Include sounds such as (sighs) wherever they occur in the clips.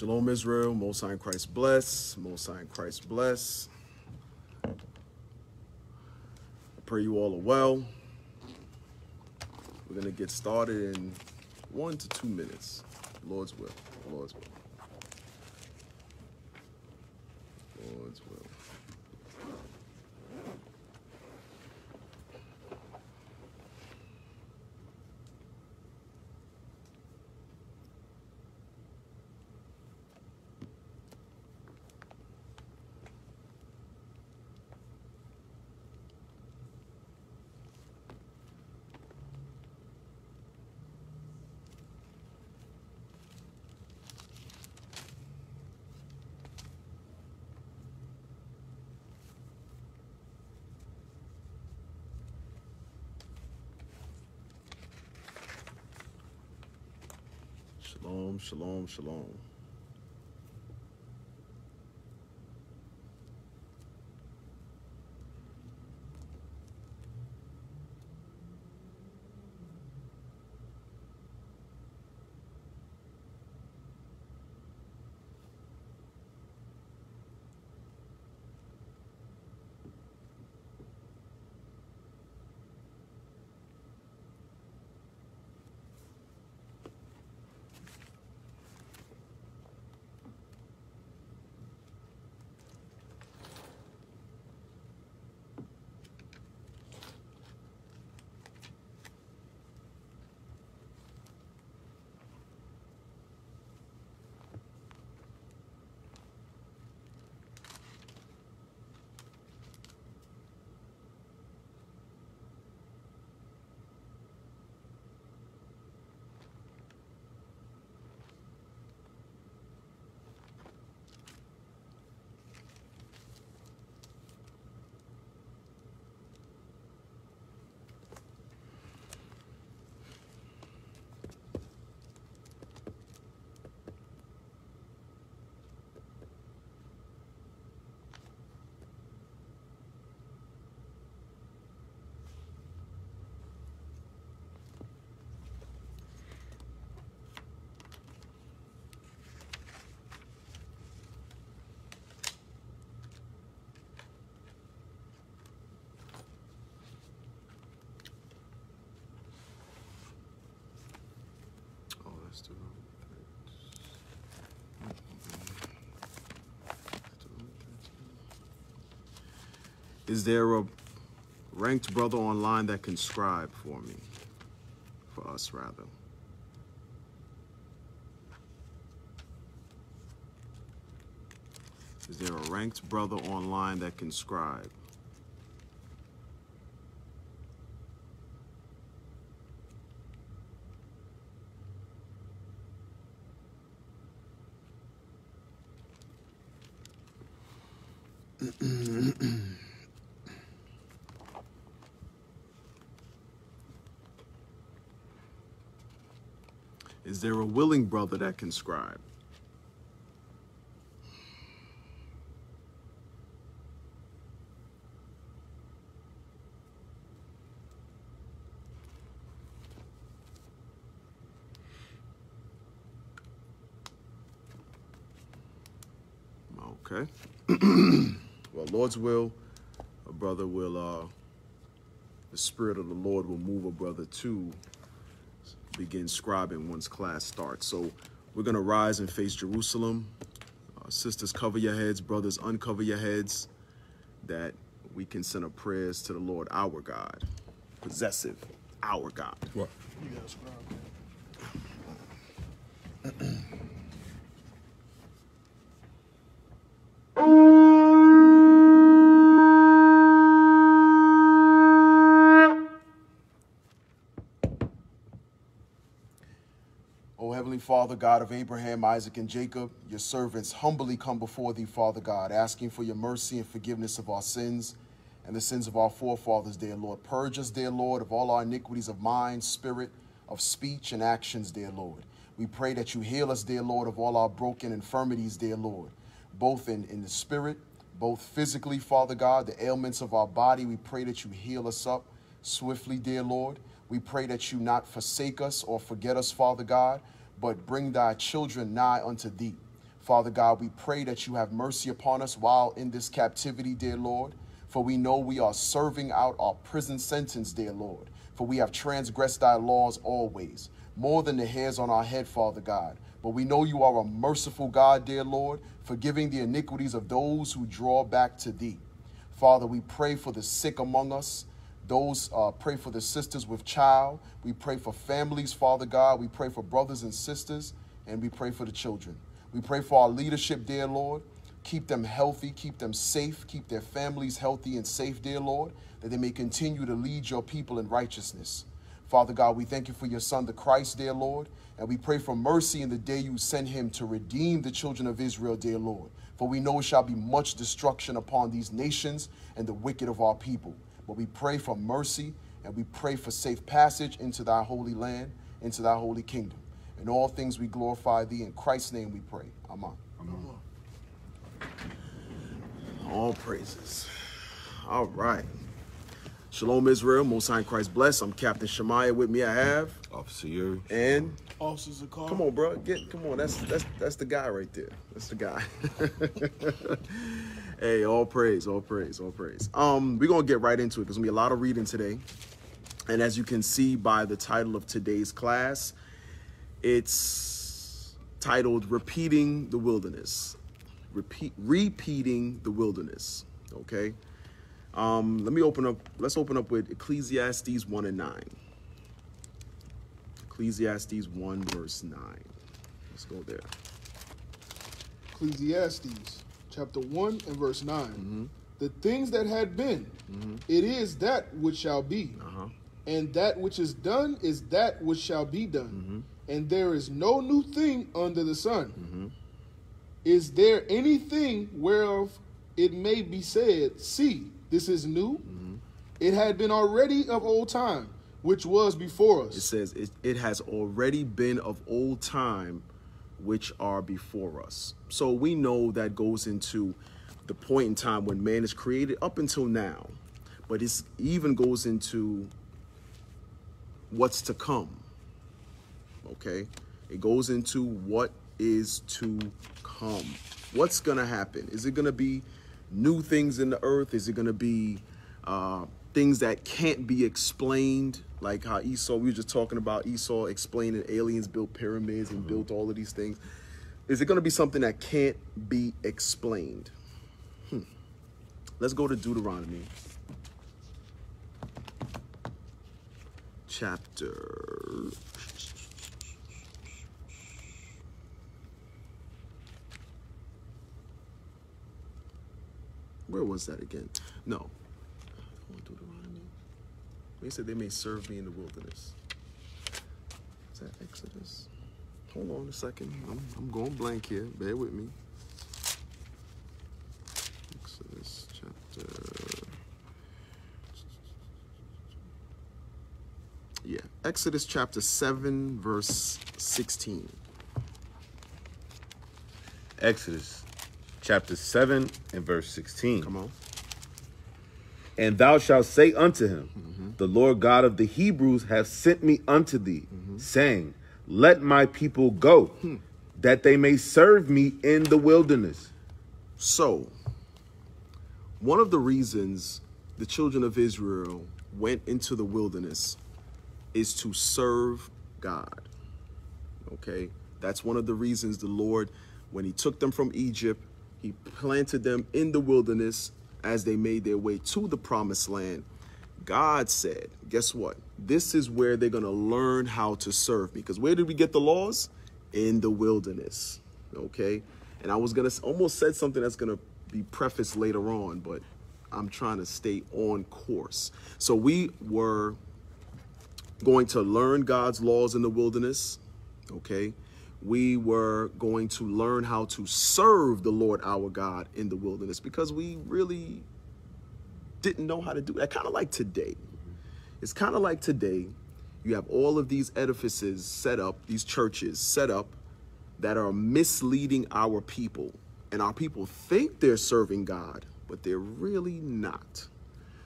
Shalom, Israel. Most High Christ bless. Most High Christ bless. I pray you all are well. We're going to get started in one to two minutes. Lord's will. Lord's will. Lord's will. Shalom, shalom, shalom. Oh, that's too Is there a ranked brother online that can scribe for me? For us, rather. Is there a ranked brother online that can scribe? Is there a willing brother that can scribe? Okay. (clears throat) well, Lord's will, a brother will, uh, the Spirit of the Lord will move a brother to begin scribing once class starts. So we're going to rise and face Jerusalem. Uh, sisters, cover your heads. Brothers, uncover your heads that we can send up prayers to the Lord, our God. Possessive, our God. What? You got a scribe, Father, God of Abraham, Isaac, and Jacob, your servants humbly come before thee, Father God, asking for your mercy and forgiveness of our sins and the sins of our forefathers, dear Lord. Purge us, dear Lord, of all our iniquities of mind, spirit, of speech, and actions, dear Lord. We pray that you heal us, dear Lord, of all our broken infirmities, dear Lord, both in, in the spirit, both physically, Father God, the ailments of our body. We pray that you heal us up swiftly, dear Lord. We pray that you not forsake us or forget us, Father God, but bring thy children nigh unto thee. Father God, we pray that you have mercy upon us while in this captivity, dear Lord. For we know we are serving out our prison sentence, dear Lord. For we have transgressed thy laws always, more than the hairs on our head, Father God. But we know you are a merciful God, dear Lord, forgiving the iniquities of those who draw back to thee. Father, we pray for the sick among us. Those uh, pray for the sisters with child. We pray for families, Father God. We pray for brothers and sisters, and we pray for the children. We pray for our leadership, dear Lord. Keep them healthy, keep them safe, keep their families healthy and safe, dear Lord, that they may continue to lead your people in righteousness. Father God, we thank you for your Son, the Christ, dear Lord, and we pray for mercy in the day you send him to redeem the children of Israel, dear Lord. For we know it shall be much destruction upon these nations and the wicked of our people. But we pray for mercy and we pray for safe passage into thy holy land, into thy holy kingdom. In all things we glorify thee. In Christ's name we pray. Amen. Amen. All praises. All right. Shalom, Israel. Most High Christ bless. I'm Captain Shemaiah. With me, I have Officer Yuri and Officer Zakar. Come on, bro. Get come on. That's that's that's the guy right there. That's the guy. (laughs) hey, all praise, all praise, all praise. Um, we're gonna get right into it. There's gonna be a lot of reading today, and as you can see by the title of today's class, it's titled "Repeating the Wilderness." repeat repeating the wilderness. Okay. Um, let me open up. Let's open up with Ecclesiastes one and nine. Ecclesiastes one verse nine. Let's go there. Ecclesiastes chapter one and verse 9 mm-hmm. The things that had been, mm-hmm. it is that which shall be, uh-huh. and that which is done is that which shall be done, mm-hmm. and there is no new thing under the sun. Mm-hmm. Is there anything whereof it may be said, See, this is new? Mm-hmm. It had been already of old time, which was before us. It says, it, it has already been of old time, which are before us. So we know that goes into the point in time when man is created up until now. But it even goes into what's to come. Okay? It goes into what is to come. What's going to happen? Is it going to be new things in the earth? Is it going to be uh, things that can't be explained? Like how Esau, we were just talking about Esau explaining aliens built pyramids and mm-hmm. built all of these things. Is it going to be something that can't be explained? Hmm. Let's go to Deuteronomy chapter Where was that again? No. He said they may serve me in the wilderness. Is that Exodus? Hold on a second. I'm, I'm going blank here. Bear with me. Exodus chapter. Yeah, Exodus chapter 7, verse 16. Exodus chapter 7 and verse 16. Come on. And thou shalt say unto him, mm-hmm. The Lord God of the Hebrews hath sent me unto thee, mm-hmm. saying, Let my people go, that they may serve me in the wilderness. So, one of the reasons the children of Israel went into the wilderness is to serve God. Okay? That's one of the reasons the Lord, when he took them from Egypt, he planted them in the wilderness as they made their way to the promised land. God said, guess what? This is where they're going to learn how to serve me. Because where did we get the laws? In the wilderness. Okay? And I was going to almost said something that's going to be prefaced later on, but I'm trying to stay on course. So we were going to learn God's laws in the wilderness. Okay? we were going to learn how to serve the Lord our God in the wilderness because we really didn't know how to do that. Kind of like today. It's kind of like today. You have all of these edifices set up, these churches set up that are misleading our people. And our people think they're serving God, but they're really not.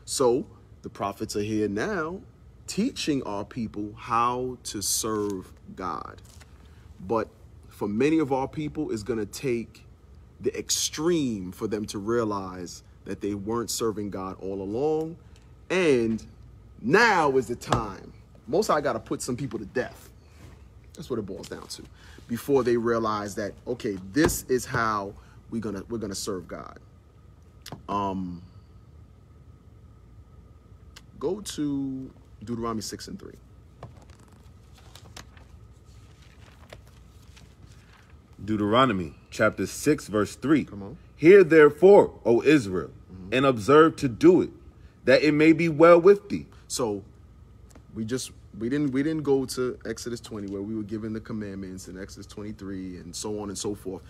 So the prophets are here now teaching our people how to serve God. But for many of our people, it's going to take the extreme for them to realize that they weren't serving God all along. And now is the time. Most I got to put some people to death. That's what it boils down to. Before they realize that, okay, this is how we're gonna we're gonna serve God. Um go to Deuteronomy 6 and 3. Deuteronomy chapter 6, verse 3. Come on. Hear therefore, O Israel, and observe to do it, that it may be well with thee. So we just we didn't we didn't go to Exodus 20 where we were given the commandments and Exodus 23 and so on and so forth.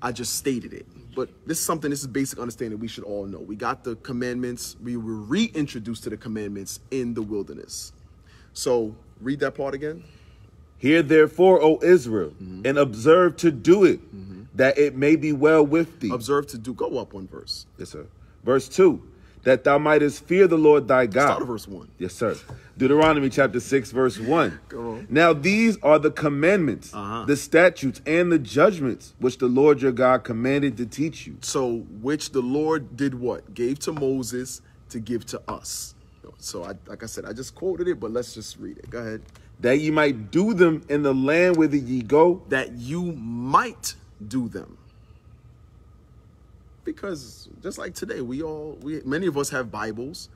I just stated it. But this is something this is basic understanding we should all know. We got the commandments, we were reintroduced to the commandments in the wilderness. So read that part again. Hear therefore, O Israel, Mm-hmm. and observe to do it, that it may be well with thee. Observe to do go up one verse. Yes, sir. Verse 2 that thou mightest fear the Lord thy God. Start at verse 1. Yes, sir. Deuteronomy chapter 6, verse 1. Go on. Now these are the commandments, Uh-huh. the statutes, and the judgments which the Lord your God commanded to teach you. So which the Lord did what? Gave to Moses to give to us. So I like I said, I just quoted it, but let's just read it. Go ahead. That ye might do them in the land whither ye go. that you might do them. Because just like today, we all we many of us have Bibles.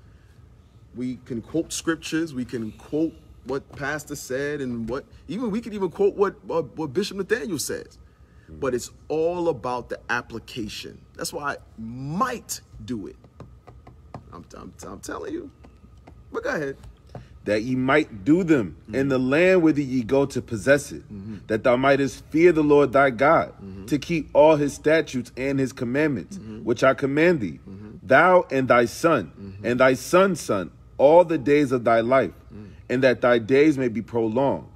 We can quote scriptures, we can quote what pastor said and what even we can even quote what uh, what Bishop Nathanyel says. But it's all about the application. That's why I might do it. I'm, I'm, I'm telling you. But go ahead. That ye might do them in mm-hmm. the land whither ye go to possess it, mm-hmm. that thou mightest fear the Lord thy God, mm-hmm. to keep all his statutes and his commandments, which I command thee, thou and thy son, and thy son's son, all the days of thy life, mm. and that thy days may be prolonged.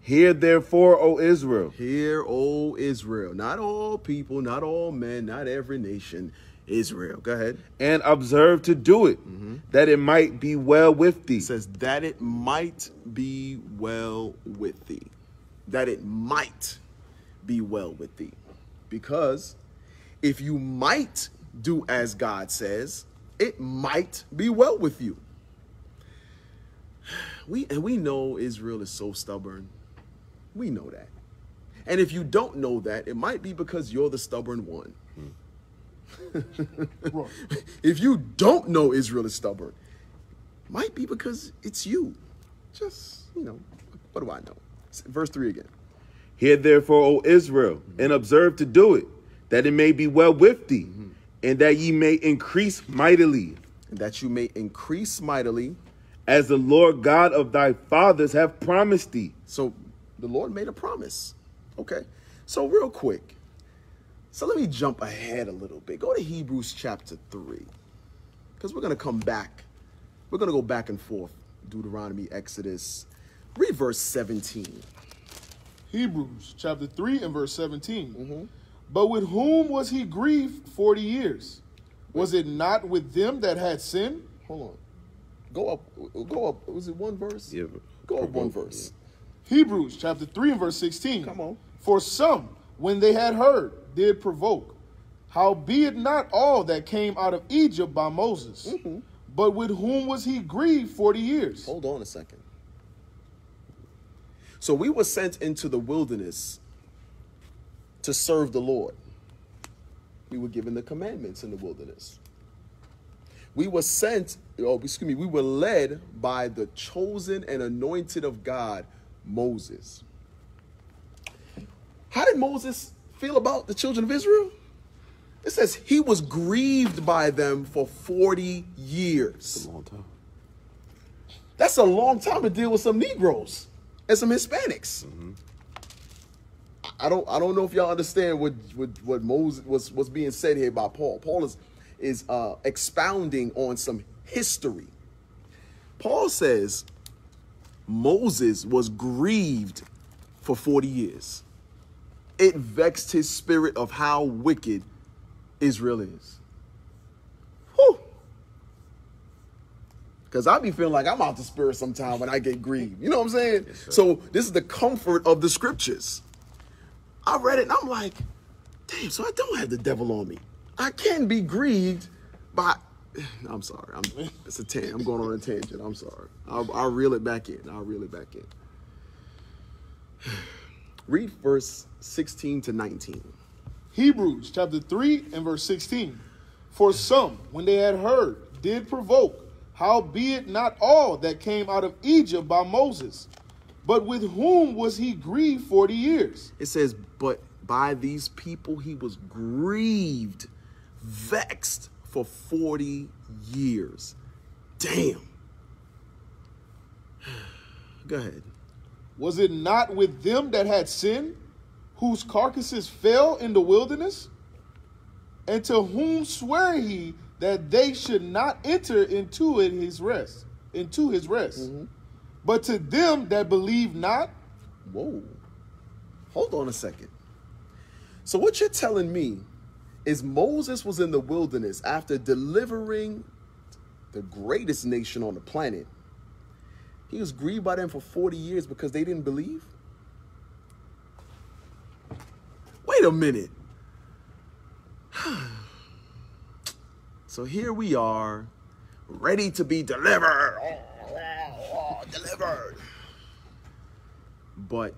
Hear therefore, O Israel, Hear, O Israel, not all people, not all men, not every nation, Israel. Go ahead. and observe to do it, mm-hmm. that it might be well with thee. It says that it might be well with thee. That it might be well with thee. Because if you might do as God says, it might be well with you. (sighs) We and we know Israel is so stubborn. We know that. And if you don't know that, it might be because you're the stubborn one. (laughs) Right. (laughs) if you don't know Israel is stubborn, might be because it's you. Just, you know, what do I know? Verse 3 again. Hear therefore, O Israel, mm-hmm. and observe to do it, that it may be well with thee, mm-hmm. and that ye may increase mightily, And that you may increase mightily. as the Lord God of thy fathers have promised thee. So the Lord made a promise. Okay. So, real quick. So, let me jump ahead a little bit. Go to Hebrews chapter 3. Because we're going to come back. We're going to go back and forth. Deuteronomy, Exodus. Read verse 17. Hebrews chapter 3 and verse 17. Mm-hmm. But with whom was he grieved 40 years? Was it not with them that had sinned? Hold on. Go up. Go up. Was it one verse? Yeah, Go up one provoke, verse. Hebrews chapter 3 and verse 16. Come on. For some, when they had heard, did provoke. Howbeit not all that came out of Egypt by Moses. Mm-hmm. But with whom was he grieved 40 years? Hold on a second. So we were sent into the wilderness to serve the Lord. We were given the commandments in the wilderness. We were sent, oh, excuse me, we were led by the chosen and anointed of God, Moses. How did Moses feel about the children of Israel? It says he was grieved by them for 40 years. Long time. That's a long time to deal with some Negroes and some Hispanics. I don't I don't know if y'all understand what what, what Moses was what's being said here by Paul. Paul is is uh, expounding on some history. Paul says Moses was grieved for 40 years. It vexed his spirit of how wicked Israel is. Whew. Cause I be feeling like I'm out the spirit sometime when I get grieved. You know what I'm saying? so this is the comfort of the scriptures. I read it and I'm like, damn, so I don't have the devil on me. I can be grieved by. (sighs) I'm sorry. I'm, it's a tan. I'm going on a tangent. I'm sorry. I'll, I'll reel it back in. I'll reel it back in. Read verse 16 to 19. Hebrews chapter 3 and verse 16. For some, when they had heard, did provoke, howbeit not all that came out of Egypt by Moses. But with whom was he grieved 40 years? It says, but by these people he was grieved, vexed for 40 years. Damn. (sighs) Go ahead. Was it not with them that had sinned, whose carcasses fell in the wilderness? And to whom sware he that they should not enter into it his rest, into his rest? Mm-hmm. But to them that believe not, Whoa. Hold on a second. So, what you're telling me is Moses was in the wilderness after delivering the greatest nation on the planet. He was grieved by them for 40 years because they didn't believe? Wait a minute. (sighs) so here we are, ready to be delivered. delivered. But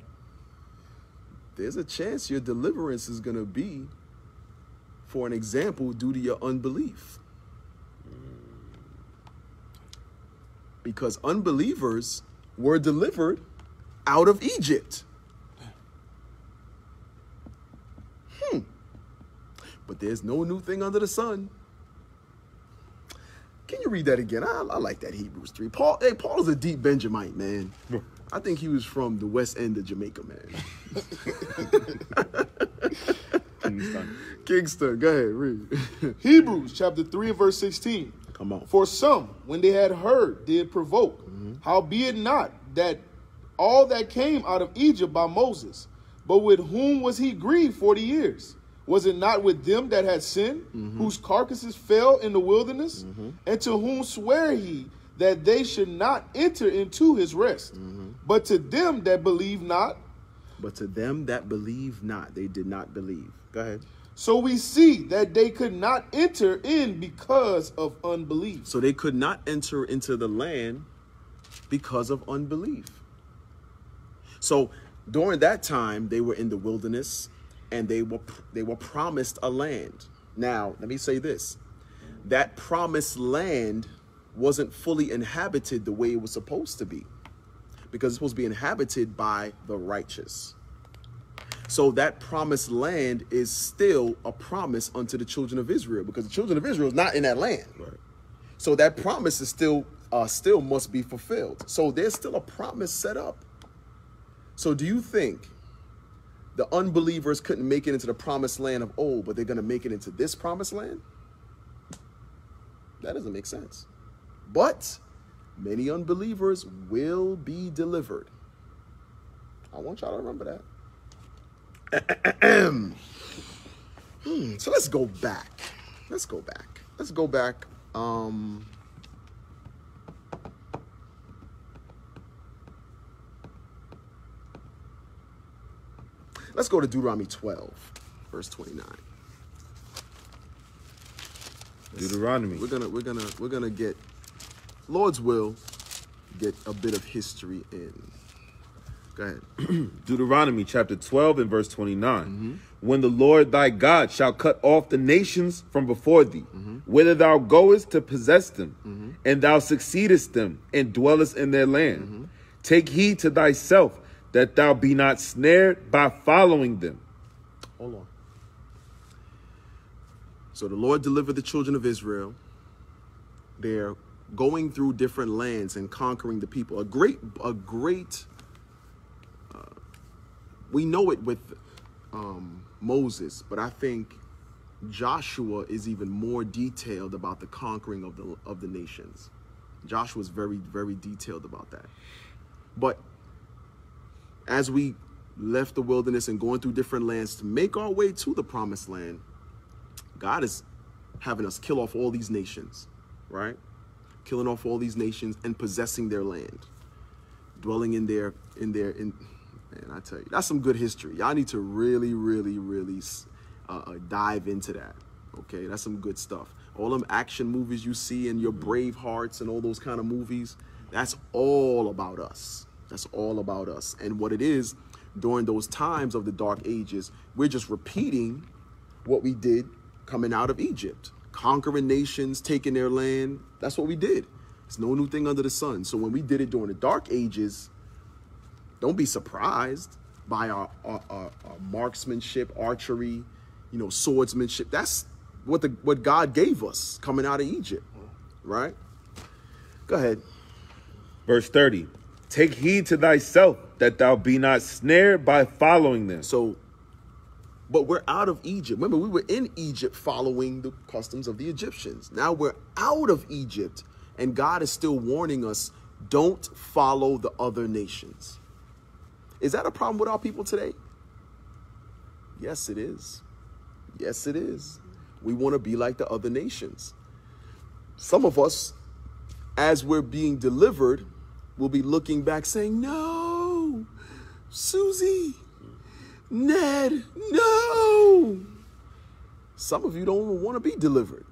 there's a chance your deliverance is going to be, for an example, due to your unbelief. Because unbelievers were delivered out of Egypt. Hmm. But there's no new thing under the sun. Can you read that again? I, I like that Hebrews 3. Paul, hey, Paul is a deep Benjamite, man. I think he was from the west end of Jamaica, man. (laughs) Kingston, go ahead, read. Hebrews chapter 3 and verse 16. Come on. For some, when they had heard, did provoke. Mm-hmm. Howbeit not that all that came out of Egypt by Moses, but with whom was he grieved forty years? Was it not with them that had sinned, mm-hmm. whose carcasses fell in the wilderness? Mm-hmm. And to whom sware he that they should not enter into his rest? But to them that believe not, But to them that believe not, they did not believe. Go ahead. So we see that they could not enter in because of unbelief. So they could not enter into the land because of unbelief. So during that time, they were in the wilderness and they were they were promised a land. Now, let me say this. That promised land wasn't fully inhabited the way it was supposed to be. Because it's supposed to be inhabited by the righteous. So that promised land is still a promise unto the children of Israel because the children of Israel is not in that land. So that promise is still uh, still must be fulfilled. So there's still a promise set up. So do you think the unbelievers couldn't make it into the promised land of old, but they're going to make it into this promised land? That doesn't make sense. But many unbelievers will be delivered. I want y'all to remember that. Hmm, so let's go back. Let's go back. Let's go back. Um, let's go to Deuteronomy 12, verse 29. Deuteronomy. We're gonna we're gonna we're gonna get Lord's will get a bit of history in. Go ahead. Deuteronomy chapter 12 and verse 29. Mm-hmm. When the Lord thy God shall cut off the nations from before thee, mm-hmm. whither thou goest to possess them, mm-hmm. and thou succeedest them, and dwellest in their land. Take heed to thyself that thou be not snared by following them. Hold on. So the Lord delivered the children of Israel. They're going through different lands and conquering the people. A great, a great. We know it with um, Moses, but I think Joshua is even more detailed about the conquering of the of the nations. Joshua is very, very detailed about that. But as we left the wilderness and going through different lands to make our way to the promised land, God is having us kill off all these nations, right? Killing off all these nations and possessing their land, dwelling in their in their in Man, I tell you, that's some good history. Y'all need to really, really, really uh, uh, dive into that. Okay, that's some good stuff. All them action movies you see and your Brave Hearts and all those kind of movies, that's all about us. That's all about us. And what it is, during those times of the Dark Ages, we're just repeating what we did coming out of Egypt, conquering nations, taking their land. That's what we did. It's no new thing under the sun. So when we did it during the Dark Ages, don't be surprised by our, our, our, our marksmanship, archery, you know, swordsmanship. That's what the what God gave us coming out of Egypt, right? Go ahead. Verse 30 Take heed to thyself that thou be not snared by following them. So, but we're out of Egypt. Remember, we were in Egypt following the customs of the Egyptians. Now we're out of Egypt, and God is still warning us don't follow the other nations. Is that a problem with our people today? Yes, it is. Yes, it is. We want to be like the other nations. Some of us, as we're being delivered, will be looking back saying, No, Susie, Ned, no. Some of you don't even want to be delivered.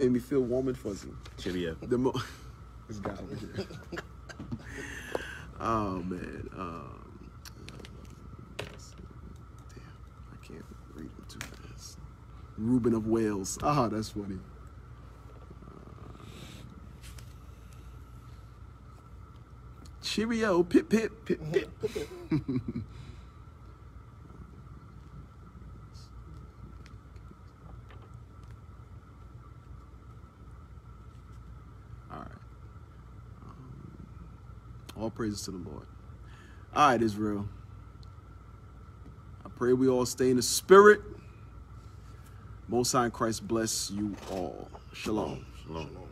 Made me feel warm and fuzzy. Cheerio. The mo- this guy over here. oh man. Um, damn, I can't read them too fast. Reuben of Wales. Ah, that's funny. Uh, Cheerio, pip pip pip pip. (laughs) all praises to the Lord. All right, Israel. I pray we all stay in the spirit. Most High Christ bless you all. Shalom. Shalom. Shalom.